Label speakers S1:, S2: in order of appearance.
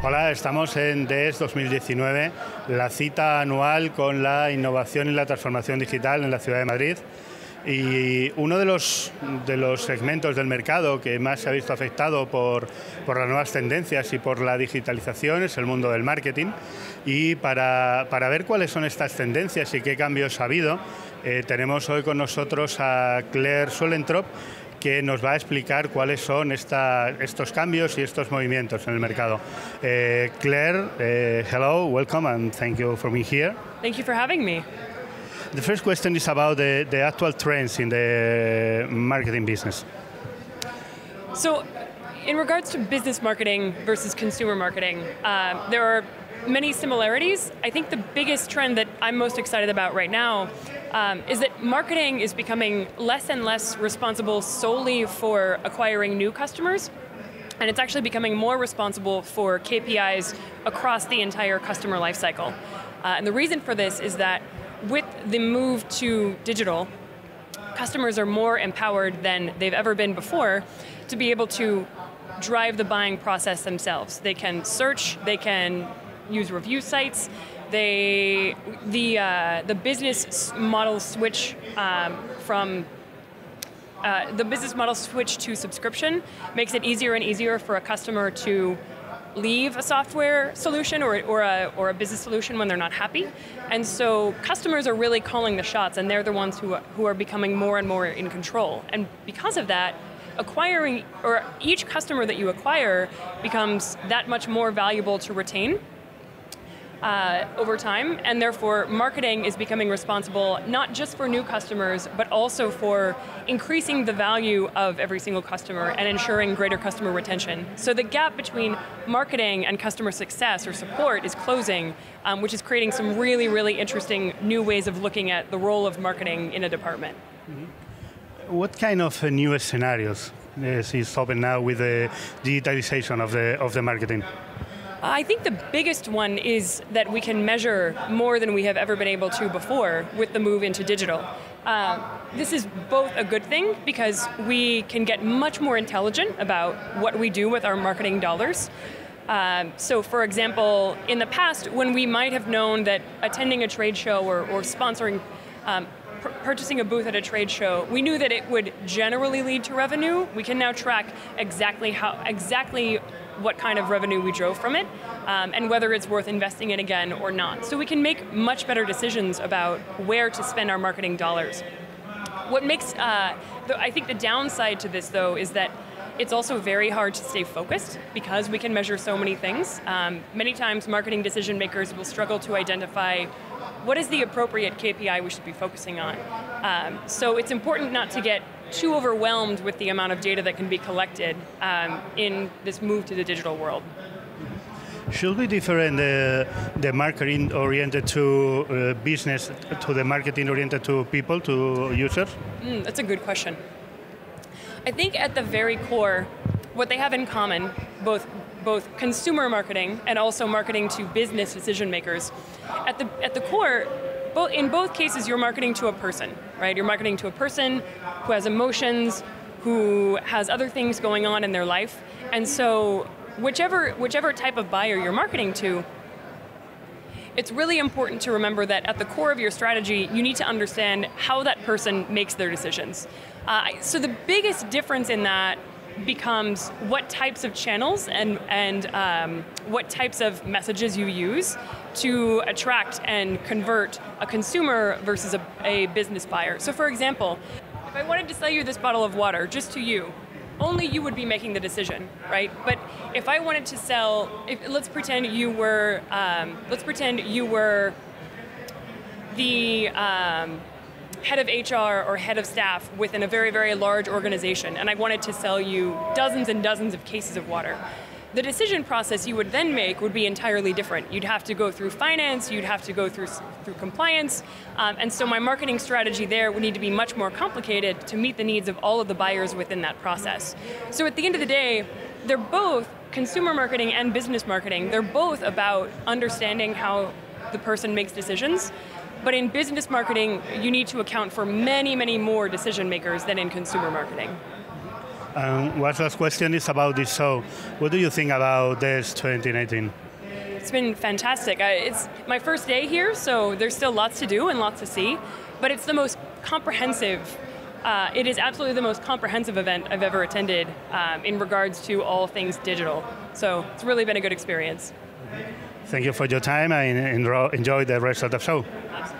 S1: Hola, estamos en DES 2019, la cita anual con la innovación y la transformación digital en la ciudad de Madrid. Y uno de los, de los segmentos del mercado que más se ha visto afectado por, por las nuevas tendencias y por la digitalización es el mundo del marketing. Y para, para ver cuáles son estas tendencias y qué cambios ha habido, eh, tenemos hoy con nosotros a Claire Sulentrop, que nos va a explicar cuáles son esta, estos cambios y estos movimientos en el mercado. Eh, Claire, eh, hello, welcome and thank you for being here.
S2: Thank you for having me.
S1: The first question is about the, the actual trends in the marketing business.
S2: So, in regards to business marketing versus consumer marketing, uh, there are many similarities. I think the biggest trend that I'm most excited about right now um, is that marketing is becoming less and less responsible solely for acquiring new customers, and it's actually becoming more responsible for KPIs across the entire customer lifecycle. Uh, and the reason for this is that with the move to digital, customers are more empowered than they've ever been before to be able to drive the buying process themselves. They can search, they can use review sites, they the uh, the business model switch um, from uh, the business model switch to subscription makes it easier and easier for a customer to leave a software solution or, or, a, or a business solution when they're not happy. And so customers are really calling the shots and they're the ones who, who are becoming more and more in control. And because of that, acquiring, or each customer that you acquire becomes that much more valuable to retain uh, over time, and therefore marketing is becoming responsible not just for new customers, but also for increasing the value of every single customer and ensuring greater customer retention. So the gap between marketing and customer success or support is closing, um, which is creating some really, really interesting new ways of looking at the role of marketing in a department. Mm -hmm.
S1: What kind of uh, new scenarios is open now with the digitalization of the, of the marketing?
S2: I think the biggest one is that we can measure more than we have ever been able to before with the move into digital. Uh, this is both a good thing because we can get much more intelligent about what we do with our marketing dollars. Uh, so, for example, in the past, when we might have known that attending a trade show or, or sponsoring um, purchasing a booth at a trade show, we knew that it would generally lead to revenue. We can now track exactly how exactly what kind of revenue we drove from it, um, and whether it's worth investing in again or not. So we can make much better decisions about where to spend our marketing dollars. What makes, uh, the, I think the downside to this though is that it's also very hard to stay focused because we can measure so many things. Um, many times marketing decision makers will struggle to identify what is the appropriate KPI we should be focusing on. Um, so it's important not to get too overwhelmed with the amount of data that can be collected um, in this move to the digital world.
S1: Should we different the, the marketing oriented to uh, business to the marketing oriented to people, to users?
S2: Mm, that's a good question. I think at the very core, what they have in common, both both consumer marketing and also marketing to business decision makers, at the at the core, both, in both cases, you're marketing to a person, right? You're marketing to a person who has emotions, who has other things going on in their life, and so whichever whichever type of buyer you're marketing to, it's really important to remember that at the core of your strategy, you need to understand how that person makes their decisions. Uh, so the biggest difference in that becomes what types of channels and, and um, what types of messages you use to attract and convert a consumer versus a, a business buyer. So for example, if I wanted to sell you this bottle of water just to you, only you would be making the decision, right? But if I wanted to sell, if, let's pretend you were, um, let's pretend you were the um, head of HR or head of staff within a very, very large organization, and I wanted to sell you dozens and dozens of cases of water. The decision process you would then make would be entirely different. You'd have to go through finance, you'd have to go through, through compliance, um, and so my marketing strategy there would need to be much more complicated to meet the needs of all of the buyers within that process. So at the end of the day, they're both consumer marketing and business marketing. They're both about understanding how the person makes decisions, but in business marketing, you need to account for many, many more decision makers than in consumer marketing.
S1: Um, one last question is about this show. What do you think about this 2019?
S2: It's been fantastic. I, it's my first day here, so there's still lots to do and lots to see, but it's the most comprehensive. Uh, it is absolutely the most comprehensive event I've ever attended um, in regards to all things digital. So it's really been a good experience.
S1: Thank you for your time and enjoy the rest of the show.
S2: Absolutely.